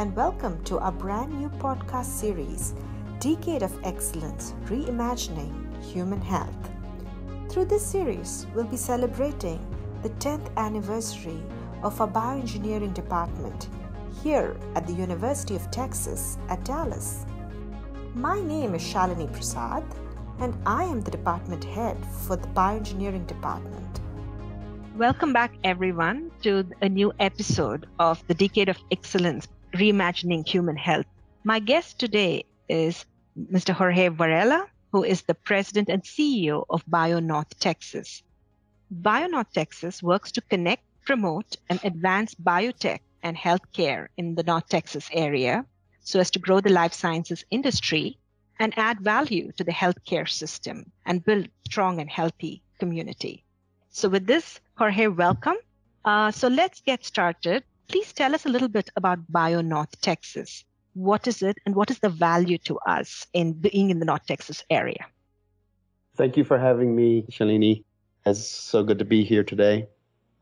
and welcome to our brand new podcast series, Decade of Excellence Reimagining Human Health. Through this series, we'll be celebrating the 10th anniversary of our bioengineering department here at the University of Texas at Dallas. My name is Shalini Prasad, and I am the department head for the bioengineering department. Welcome back, everyone, to a new episode of the Decade of Excellence Reimagining Human Health. My guest today is Mr. Jorge Varela, who is the president and CEO of BioNorth Texas. BioNorth Texas works to connect, promote, and advance biotech and healthcare in the North Texas area so as to grow the life sciences industry and add value to the healthcare system and build strong and healthy community. So with this, Jorge, welcome. Uh, so let's get started. Please tell us a little bit about BioNorth Texas. What is it and what is the value to us in being in the North Texas area? Thank you for having me, Shalini. It's so good to be here today.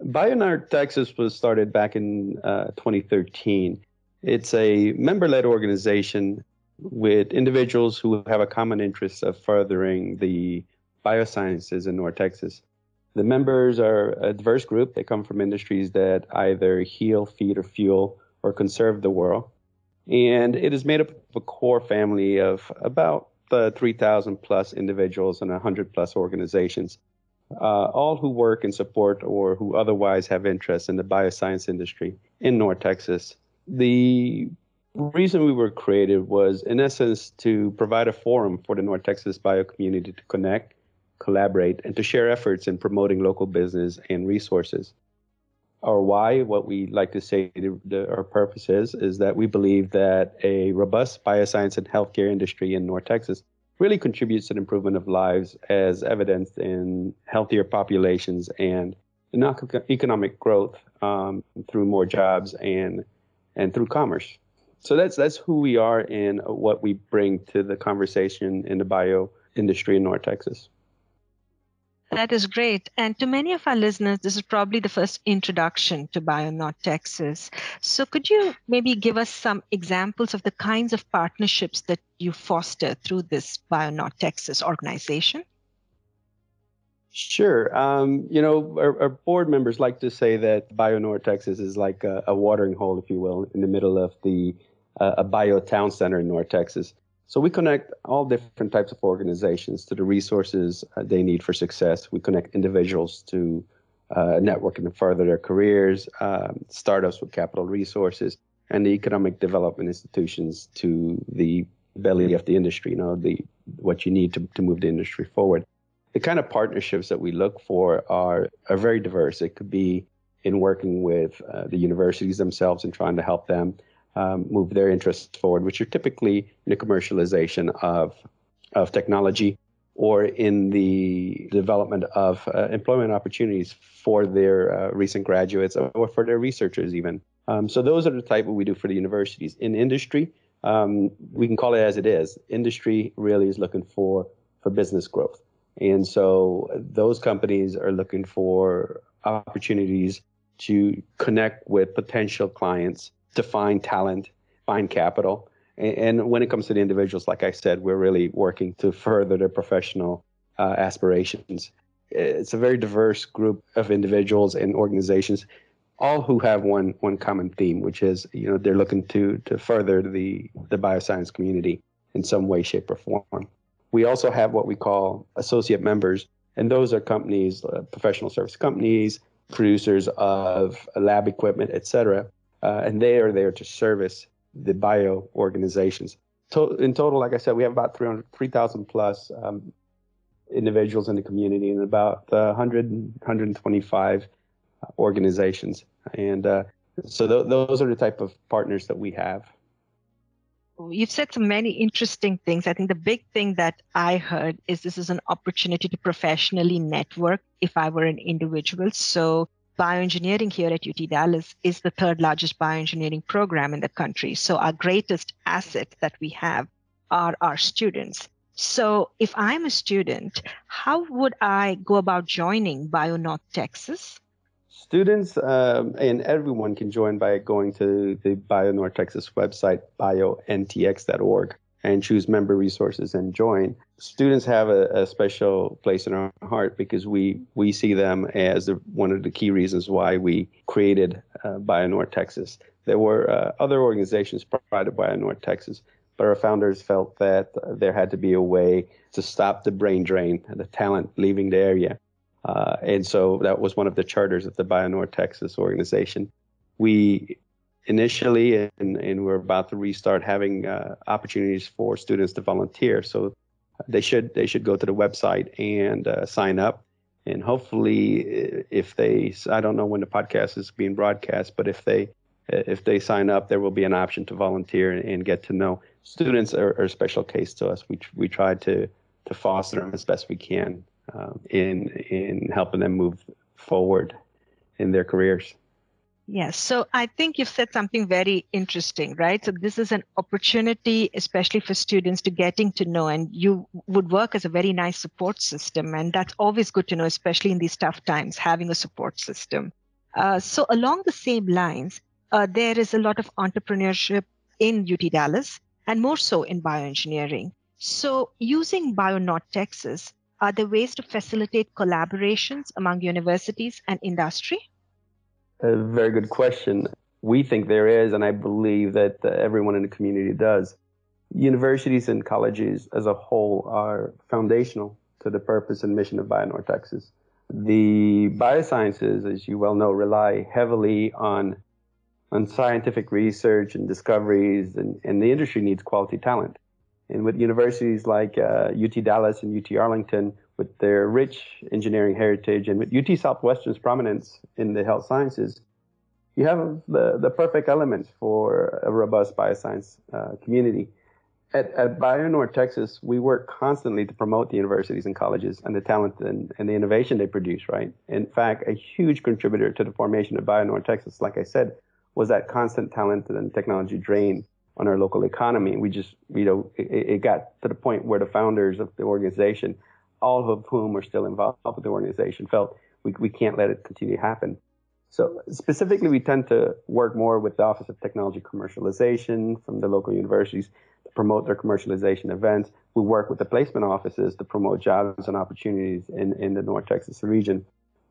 BioNorth Texas was started back in uh, 2013 it's a member led organization with individuals who have a common interest of furthering the biosciences in North Texas. The members are a diverse group. They come from industries that either heal, feed, or fuel or conserve the world. And it is made up of a core family of about uh, 3,000 plus individuals and 100 plus organizations, uh, all who work and support or who otherwise have interest in the bioscience industry in North Texas the reason we were created was, in essence, to provide a forum for the North Texas bio community to connect, collaborate, and to share efforts in promoting local business and resources. Our why, what we like to say the, our purpose is, is that we believe that a robust bioscience and healthcare industry in North Texas really contributes to the improvement of lives as evidenced in healthier populations and economic growth um, through more jobs and and through commerce. So that's that's who we are and what we bring to the conversation in the bio industry in North Texas. That is great. And to many of our listeners, this is probably the first introduction to BioNorth Texas. So could you maybe give us some examples of the kinds of partnerships that you foster through this BioNorth Texas organization? Sure. Um, you know, our, our, board members like to say that BioNorth Texas is like a, a, watering hole, if you will, in the middle of the uh, a bio town center in North Texas. So we connect all different types of organizations to the resources uh, they need for success. We connect individuals to uh, networking to further their careers, um, startups with capital resources, and the economic development institutions to the belly of the industry. You know, the what you need to, to move the industry forward the kind of partnerships that we look for are, are very diverse. It could be in working with uh, the universities themselves and trying to help them um, move their interests forward, which are typically in the commercialization of, of technology or in the development of uh, employment opportunities for their uh, recent graduates or for their researchers even. Um, so those are the type of we do for the universities. In industry, um, we can call it as it is. Industry really is looking for for business growth. And so those companies are looking for opportunities to connect with potential clients, to find talent, find capital. And when it comes to the individuals, like I said, we're really working to further their professional uh, aspirations. It's a very diverse group of individuals and organizations, all who have one one common theme, which is you know they're looking to to further the the bioscience community in some way, shape, or form. We also have what we call associate members, and those are companies, uh, professional service companies, producers of lab equipment, et cetera, uh, and they are there to service the bio organizations. To- in total, like I said, we have about 3,000 plus um, individuals in the community and about uh, 100, 125 organizations. And uh, so th- those are the type of partners that we have you've said some many interesting things. I think the big thing that I heard is this is an opportunity to professionally network if I were an individual. So bioengineering here at UT Dallas is the third largest bioengineering program in the country. So our greatest asset that we have are our students. So if I'm a student, how would I go about joining BioNorth Texas? Students um, and everyone can join by going to the BioNorth Texas website, biontx.org, and choose member resources and join. Students have a, a special place in our heart because we, we see them as the, one of the key reasons why we created uh, BioNorth Texas. There were uh, other organizations prior to BioNorth Texas, but our founders felt that there had to be a way to stop the brain drain, and the talent leaving the area. Uh, and so that was one of the charters of the BioNorth Texas organization. We initially, and, and we're about to restart having uh, opportunities for students to volunteer. So they should they should go to the website and uh, sign up. And hopefully, if they, I don't know when the podcast is being broadcast, but if they if they sign up, there will be an option to volunteer and, and get to know. Students are, are, a special case to us. We we try to to foster them as best we can um, in in helping them move forward in their careers. Yes. So I think you've said something very interesting, right? So this is an opportunity, especially for students to getting to know, and you would work as a very nice support system. And that's always good to know, especially in these tough times, having a support system. Uh, so along the same lines, uh, there is a lot of entrepreneurship in UT Dallas and more so in bioengineering. So using BioNorth Texas, are there ways to facilitate collaborations among universities and industry? A very good question. We think there is, and I believe that uh, everyone in the community does. Universities and colleges as a whole are foundational to the purpose and mission of BioNorth Texas. The biosciences, as you well know, rely heavily on on scientific research and discoveries, and, and the industry needs quality talent. And with universities like uh, UT Dallas and UT Arlington, with their rich engineering heritage, and with UT Southwestern's prominence in the health sciences, you have the, the perfect elements for a robust bioscience uh, community. At, at BioNorth Texas, we work constantly to promote the universities and colleges and the talent and, and the innovation they produce, right? In fact, a huge contributor to the formation of BioNorth Texas, like I said, was that constant talent and technology drain on our local economy. We just, you know, it, it, got to the point where the founders of the organization, all of whom are still involved with the organization, felt we, we can't let it continue to happen. So specifically, we tend to work more with the Office of Technology Commercialization from the local universities to promote their commercialization events. We work with the placement offices to promote jobs and opportunities in, in the North Texas region.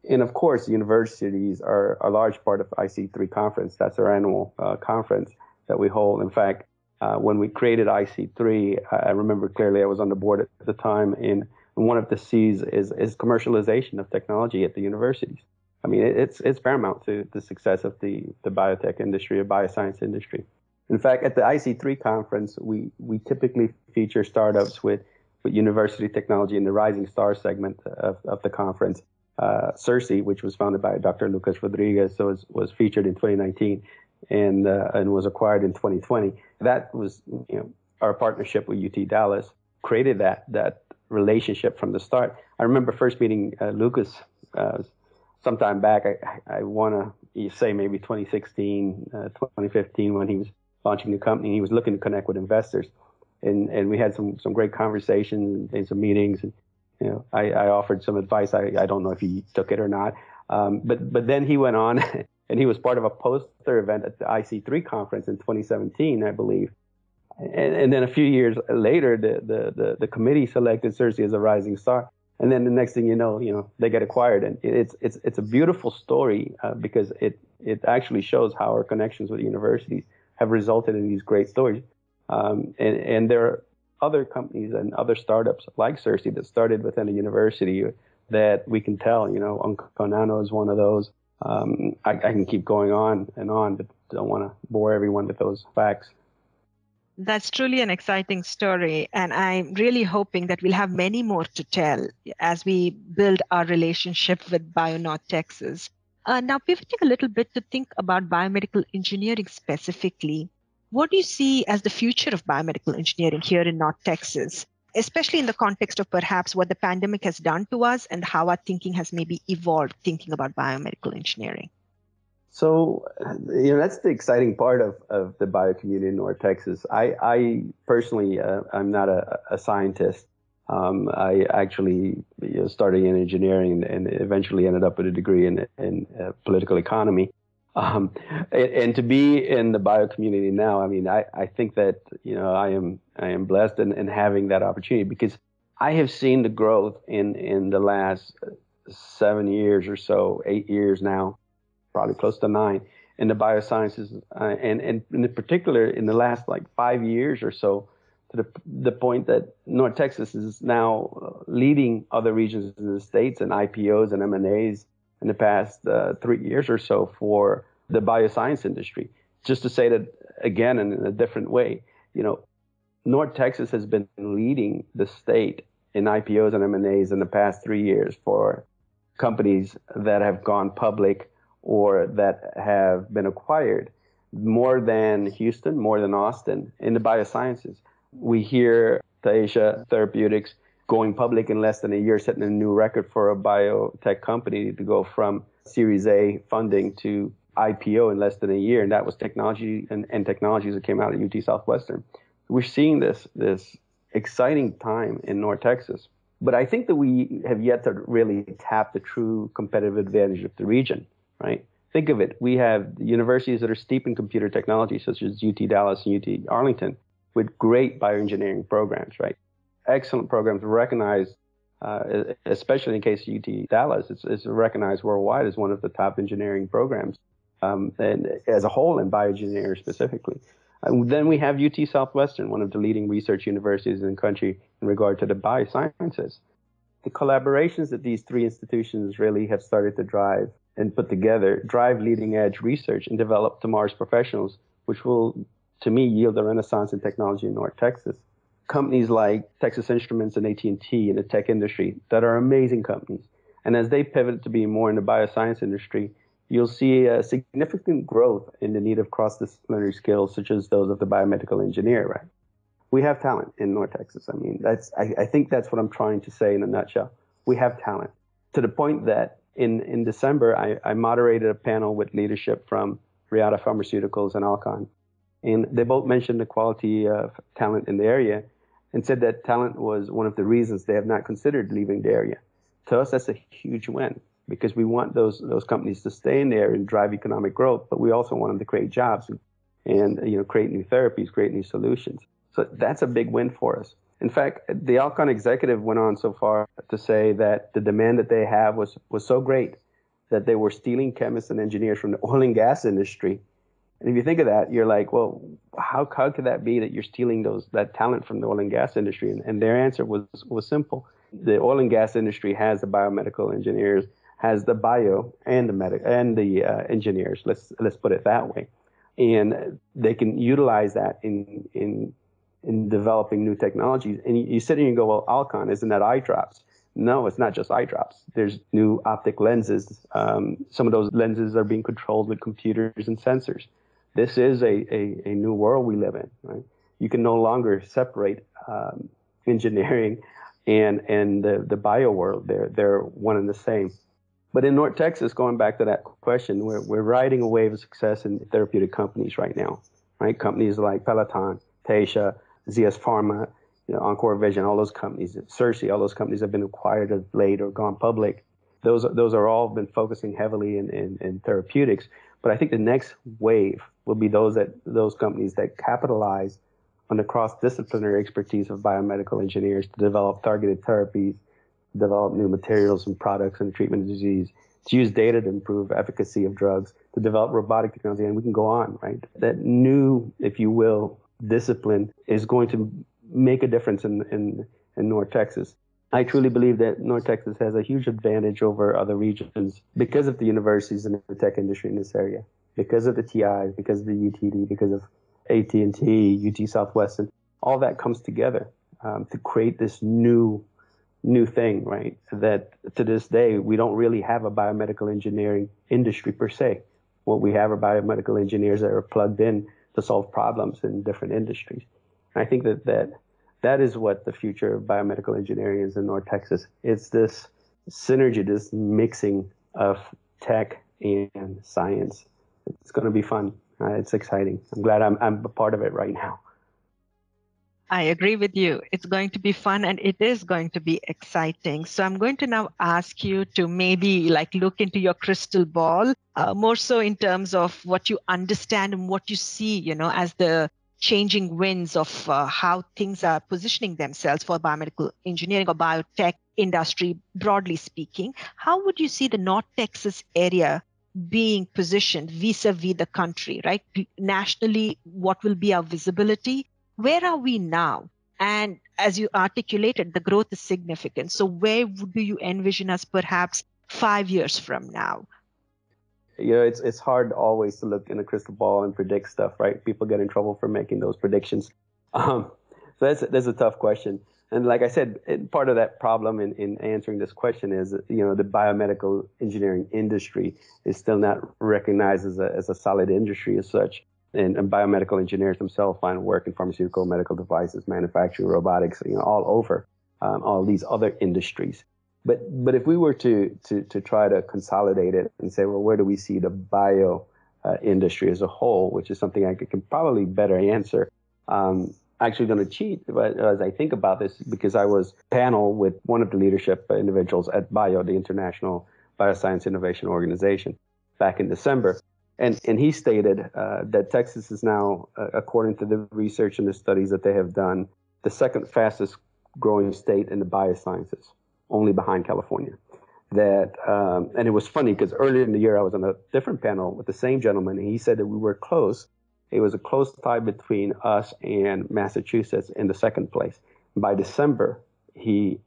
And of course, universities are a large part of IC3 conference. That's our annual uh, conference that we hold. In fact, uh, when we created IC3, I remember clearly I was on the board at the time, and one of the C's is, is commercialization of technology at the universities. I mean, it's it's paramount to the success of the, the biotech industry or bioscience industry. In fact, at the IC3 conference, we, we typically feature startups with, with university technology in the Rising Star segment of, of the conference. Uh, which was founded by Dr. Lucas Rodriguez, so was, was featured in 2019 and uh, and was acquired in 2020. That was you know our partnership with UT Dallas created that that relationship from the start. I remember first meeting uh, Lucas uh, sometime back. I I want to say maybe 2016, uh, 2015 when he was launching the company. He was looking to connect with investors, and and we had some some great conversations and some meetings. And you know, I, I offered some advice. I I don't know if he took it or not. Um, but but then he went on and he was part of a poster event at the IC3 conference in 2017, I believe. And, and then a few years later, the, the, the, the, committee selected CerSci as a rising star. And then the next thing you know, you know, they get acquired. And it's, it's, it's a beautiful story uh, because it, it actually shows how our connections with universities have resulted in these great stories. Um, and, and there are other companies and other startups like CerSci that started within a university that we can tell, you know, Uncle Nano is one of those um, I, I can keep going on and on, but don't want to bore everyone with those facts. That's truly an exciting story. And I'm really hoping that we'll have many more to tell as we build our relationship with BioNorth Texas. Uh, now, pivoting a little bit to think about biomedical engineering specifically, what do you see as the future of biomedical engineering here in North Texas? Especially in the context of perhaps what the pandemic has done to us and how our thinking has maybe evolved thinking about biomedical engineering. So, you know, that's the exciting part of, of the bio community in North Texas. I, I personally, uh, I'm not a, a scientist. Um, I actually you know, started in engineering and, eventually ended up with a degree in, in uh, political economy. Um, and, and, to be in the bio community now, I mean, I, I think that you know I am I am blessed in, in having that opportunity because I have seen the growth in in the last seven years or so, eight years now, probably close to nine, in the biosciences, uh, and and in particular in the last like five years or so, to the the point that North Texas is now uh, leading other regions in the states and IPOs and M and A's in the past uh, three years or so for the bioscience industry. Just to say that again and in a different way, you know, North Texas has been leading the state in IPOs and M&As in the past three years for companies that have gone public or that have been acquired more than Houston, more than Austin in the biosciences. We hear Taysha Therapeutics going public in less than a year, setting a new record for a biotech company to go from Series A funding to IPO in less than a year, and that was technology and, and technologies that came out of UT Southwestern. We're seeing this this exciting time in North Texas, but I think that we have yet to really tap the true competitive advantage of the region. Right? Think of it: we have universities that are steep in computer technology, such as UT Dallas and UT Arlington, with great bioengineering programs. Right? Excellent programs recognized, uh, especially in case UT Dallas, it's, it's, recognized worldwide as one of the top engineering programs, um, and as a whole in bioengineering specifically. And then we have UT Southwestern, one of the leading research universities in the country in regard to the biosciences. The collaborations that these three institutions really have started to drive and put together drive leading edge research and develop tomorrow's professionals, which will, to me, yield a renaissance in technology in North Texas companies like Texas Instruments and AT&T in the tech industry that are amazing companies. And as they pivot to be more in the bioscience industry, you'll see a significant growth in the need of cross-disciplinary skills such as those of the biomedical engineer, right? We have talent in North Texas. I mean, that's I, I think that's what I'm trying to say in a nutshell. We have talent to the point that in, in December, I, I moderated a panel with leadership from Reata Pharmaceuticals and Alcon. And they both mentioned the quality of talent in the area and said that talent was one of the reasons they have not considered leaving the area. To us, that's a huge win because we want those those companies to stay in there and drive economic growth, but we also want them to create jobs and, and you know create new therapies, create new solutions. So that's a big win for us. In fact, the Alcon executive went on so far to say that the demand that they have was was so great that they were stealing chemists and engineers from the oil and gas industry and if you think of that, you're like, well, how, how could that be that you're stealing those that talent from the oil and gas industry? And, and their answer was was simple. The oil and gas industry has the biomedical engineers, has the bio and the medic and the uh, engineers. Let's let's put it that way, and they can utilize that in in in developing new technologies. And you, you sit here and go, well, Alcon isn't that eye drops? No, it's not just eye drops. There's new optic lenses. Um, some of those lenses are being controlled with computers and sensors this is a, a, a new world we live in. Right? You can no longer separate um, engineering and and the, the bio world. They're they're one and the same. But in North Texas, going back to that question, we're we're riding a wave of success in therapeutic companies right now. Right, companies like Peloton, Taysha, ZS Pharma, you know, Encore Vision, all those companies, CerSci, all those companies have been acquired of late or gone public. Those those are all been focusing heavily in, in, in therapeutics. But I think the next wave will be those that those companies that capitalize on the cross-disciplinary expertise of biomedical engineers to develop targeted therapies, develop new materials and products the treatment of disease, to use data to improve efficacy of drugs, to develop robotic technology, and we can go on, right? That new, if you will, discipline is going to make a difference in, in, in North Texas. I truly believe that North Texas has a huge advantage over other regions because of the universities and the tech industry in this area because of the TI, because of the UTD, because of AT&T, UT Southwestern, all that comes together um, to create this new new thing, right? That to this day we don't really have a biomedical engineering industry per se. What we have are biomedical engineers that are plugged in to solve problems in different industries. And I think that that that is what the future of biomedical engineering is in North Texas. It's this synergy, this mixing of tech and science it's going to be fun. Uh, it's exciting. I'm glad I'm, I'm a part of it right now. I agree with you. It's going to be fun and it is going to be exciting. So I'm going to now ask you to maybe like look into your crystal ball, uh, more so in terms of what you understand and what you see, you know, as the changing winds of uh, how things are positioning themselves for biomedical engineering or biotech industry, broadly speaking. How would you see the North Texas area being positioned vis-a-vis the country, right? Nationally, what will be our visibility? Where are we now? And as you articulated, the growth is significant. So where do you envision us perhaps five years from now? You know, it's it's hard always to look in a crystal ball and predict stuff, right? People get in trouble for making those predictions. Um, so that's that's a tough question. And like I said, part of that problem in, in answering this question is, you know, the biomedical engineering industry is still not recognized as a, as a solid industry as such. And, and biomedical engineers themselves find work in pharmaceutical, medical devices, manufacturing, robotics, you know, all over um, all these other industries. But but if we were to, to to try to consolidate it and say, well, where do we see the bio uh, industry as a whole, which is something I could, can probably better answer. Um, actually going to cheat but as I think about this because I was panel with one of the leadership individuals at BIO, the International Bioscience Innovation Organization, back in December. And, and he stated uh, that Texas is now, uh, according to the research and the studies that they have done, the second fastest growing state in the biosciences, only behind California. That um, and it was funny because earlier in the year I was on a different panel with the same gentleman, and he said that we were close, it was a close tie between us and Massachusetts in the second place. By December, he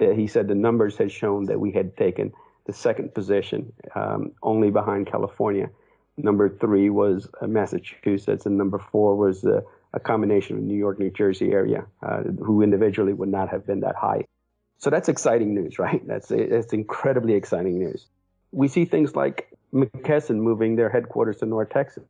uh, he said the numbers had shown that we had taken the second position, um, only behind California. Number three was uh, Massachusetts, and number four was uh, a combination of New York, New Jersey area, uh, who individually would not have been that high. So that's exciting news, right? That's it's incredibly exciting news. We see things like McKesson moving their headquarters to North Texas.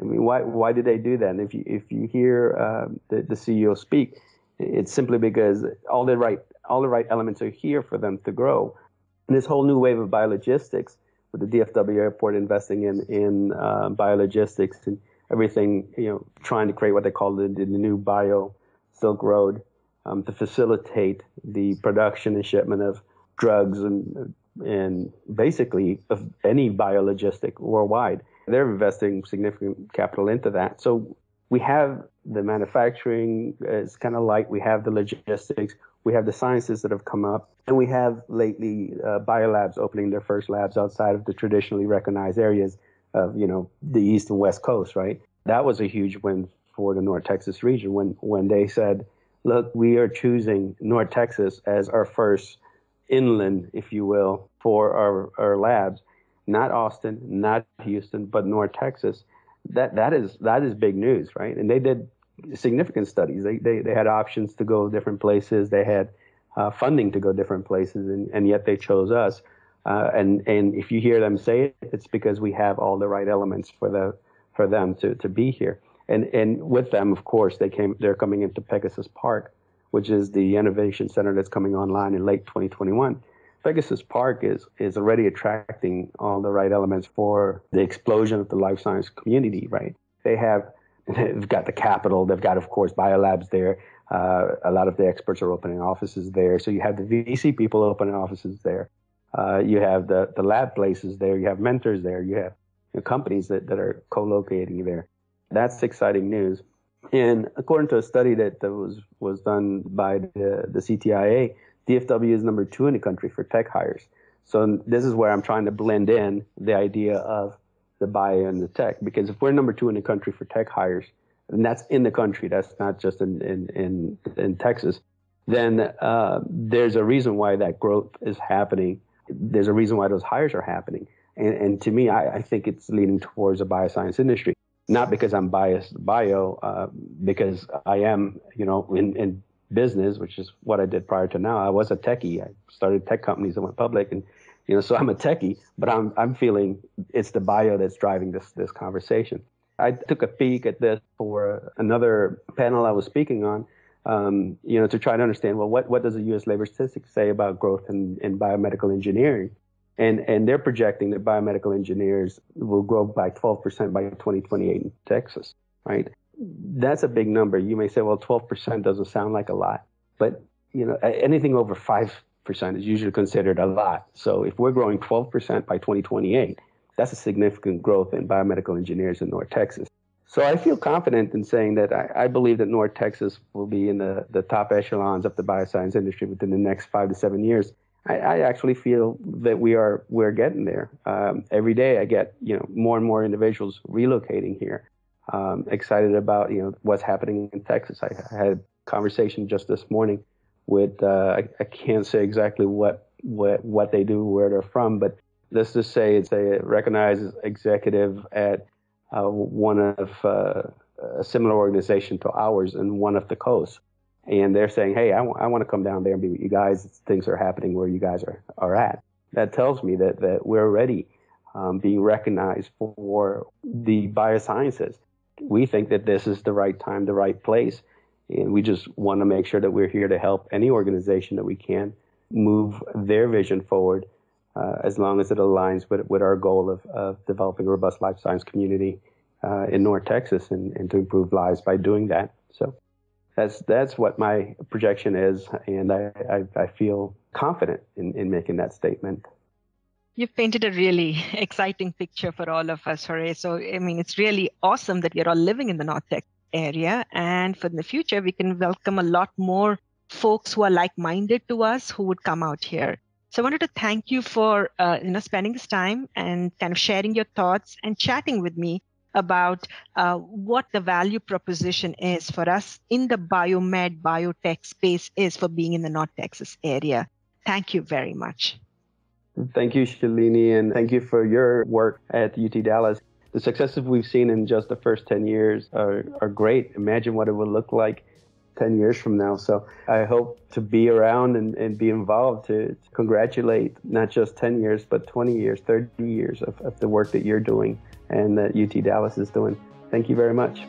I mean, why why did they do that? And if you if you hear uh, the the CEO speak, it's simply because all the right all the right elements are here for them to grow. And this whole new wave of biologistics, with the DFW airport investing in in uh, biologistics and everything, you know, trying to create what they call the, the new bio Silk Road um, to facilitate the production and shipment of drugs and and basically of any biologistic worldwide. They're investing significant capital into that. So we have the manufacturing, it's kind of light. We have the logistics. We have the sciences that have come up. And we have lately uh, biolabs opening their first labs outside of the traditionally recognized areas of, you know, the East and West Coast, right? That was a huge win for the North Texas region when, when they said, look, we are choosing North Texas as our first inland, if you will, for our, our labs not Austin, not Houston, but North Texas. That that is that is big news, right? And they did significant studies. They they, they had options to go different places. They had uh, funding to go different places, and, and yet they chose us. Uh, and and if you hear them say it, it's because we have all the right elements for the for them to to be here. And and with them, of course, they came. They're coming into Pegasus Park, which is the innovation center that's coming online in late 2021. Pegasus Park is is already attracting all the right elements for the explosion of the life science community, right? They have they've got the capital, they've got of course biolabs there. Uh, a lot of the experts are opening offices there. So you have the VC people opening offices there. Uh, you have the, the lab places there. You have mentors there. You have you know, companies that, that are co-locating there. That's exciting news. And according to a study that, that was, was done by the, the CTIA, DFW is number two in the country for tech hires. So this is where I'm trying to blend in the idea of the bio and the tech, because if we're number two in the country for tech hires, and that's in the country, that's not just in in in, in Texas, then uh, there's a reason why that growth is happening. There's a reason why those hires are happening, and, and to me, I, I think it's leading towards a bioscience industry. Not because I'm biased bio, uh, because I am, you know, in, in business, which is what I did prior to now. I was a techie. I started tech companies that went public, and you know, so I'm a techie. But I'm I'm feeling it's the bio that's driving this this conversation. I took a peek at this for another panel I was speaking on. Um, you know, to try to understand well, what what does the U.S. labor statistics say about growth in, in biomedical engineering? And and they're projecting that biomedical engineers will grow by 12% by 2028 in Texas, right? that's a big number. You may say, well, 12% doesn't sound like a lot, but you know, anything over 5% is usually considered a lot. So if we're growing 12% by 2028, that's a significant growth in biomedical engineers in North Texas. So I feel confident in saying that I, I, believe that North Texas will be in the, the top echelons of the bioscience industry within the next five to seven years. I, I actually feel that we are we're getting there. Um, every day I get you know more and more individuals relocating here. Um, excited about you know what's happening in Texas. I, I had a conversation just this morning with uh, I, I, can't say exactly what what what they do, where they're from, but let's just say it's a recognized executive at uh, one of uh, a similar organization to ours in one of the coasts. And they're saying, hey, I, w- I want to come down there and be with you guys. Things are happening where you guys are, are at. That tells me that, that we're already um, being recognized for the biosciences. We think that this is the right time, the right place. And we just want to make sure that we're here to help any organization that we can move their vision forward uh, as long as it aligns with, with our goal of, of developing a robust life science community uh, in North Texas and, and to improve lives by doing that. So that's that's what my projection is, and I, I, I feel confident in, in making that statement. You've painted a really exciting picture for all of us, Jorge. So, I mean, it's really awesome that you're all living in the North Texas area. And for the future, we can welcome a lot more folks who are like minded to us who would come out here. So I wanted to thank you for uh, you know spending this time and kind of sharing your thoughts and chatting with me about uh, what the value proposition is for us in the biomed biotech space is for being in the North Texas area. Thank you very much. Thank you, Shalini, and thank you for your work at UT Dallas. The successes we've seen in just the first 10 years are, are great. Imagine what it would look like 10 years from now. So I hope to be around and, and be involved to, to congratulate not just 10 years, but 20 years, 30 years of, of the work that you're doing and that UT Dallas is doing. Thank you very much.